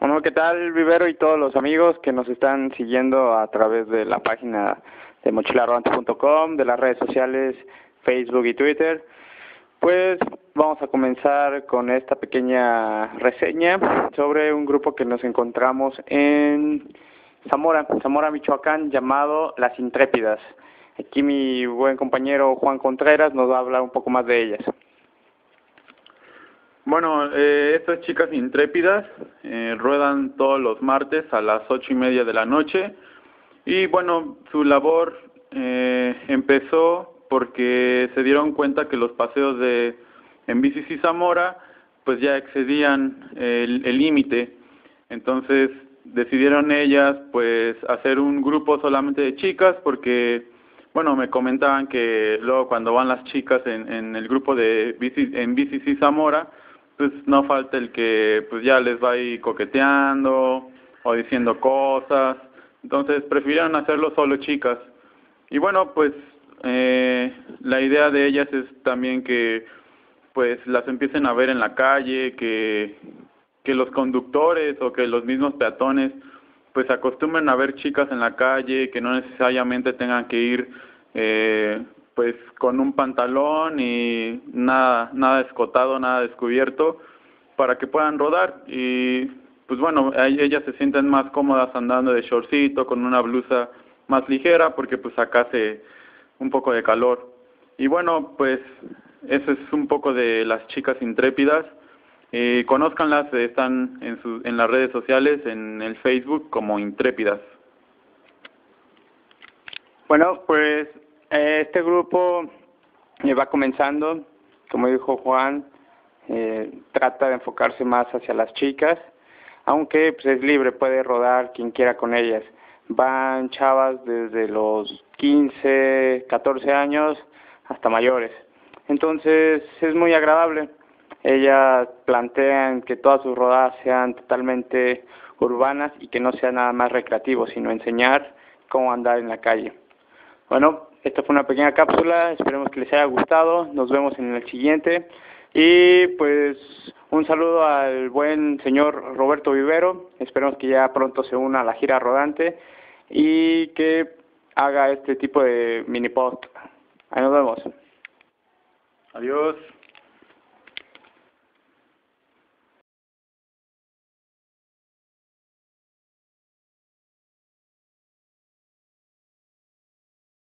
Bueno, ¿qué tal, Vivero y todos los amigos que nos están siguiendo a través de la página de mochilarrobante.com, de las redes sociales Facebook y Twitter? Pues vamos a comenzar con esta pequeña reseña sobre un grupo que nos encontramos en Zamora, Zamora, Michoacán, llamado Las Intrépidas. Aquí mi buen compañero Juan Contreras nos va a hablar un poco más de ellas. Bueno, eh, estas chicas intrépidas eh, ruedan todos los martes a las ocho y media de la noche. Y bueno, su labor eh, empezó porque se dieron cuenta que los paseos de en bicis y Zamora pues ya excedían el límite, entonces decidieron ellas pues hacer un grupo solamente de chicas porque bueno me comentaban que luego cuando van las chicas en, en el grupo de bici, en bicis y Zamora pues no falta el que pues ya les va ahí coqueteando o diciendo cosas, entonces prefirieron hacerlo solo chicas. Y bueno, pues eh, la idea de ellas es también que pues las empiecen a ver en la calle, que, que los conductores o que los mismos peatones pues acostumbren a ver chicas en la calle, que no necesariamente tengan que ir eh, pues con un pantalón y nada, nada escotado, nada descubierto, para que puedan rodar y pues bueno, ellas se sienten más cómodas andando de shortcito, con una blusa más ligera, porque pues acá hace un poco de calor. Y bueno, pues eso es un poco de las chicas intrépidas. Eh, conózcanlas, están en, su, en las redes sociales, en el Facebook como intrépidas. Bueno, pues este grupo eh, va comenzando, como dijo Juan, eh, trata de enfocarse más hacia las chicas, aunque pues, es libre, puede rodar quien quiera con ellas. Van chavas desde los 15, 14 años hasta mayores. Entonces es muy agradable. Ellas plantean que todas sus rodadas sean totalmente urbanas y que no sea nada más recreativo, sino enseñar cómo andar en la calle. Bueno, esta fue una pequeña cápsula, esperemos que les haya gustado, nos vemos en el siguiente. Y pues un saludo al buen señor Roberto Vivero, esperemos que ya pronto se una a la gira rodante y que haga este tipo de mini post. Ahí nos vemos. Adiós.